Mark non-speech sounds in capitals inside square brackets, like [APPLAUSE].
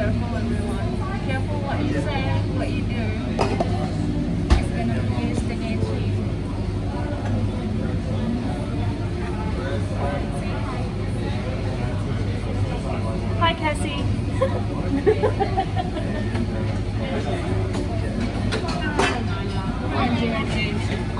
careful everyone. Careful what you say, what you do. It's gonna be sticking to you. Hi Cassie. [LAUGHS]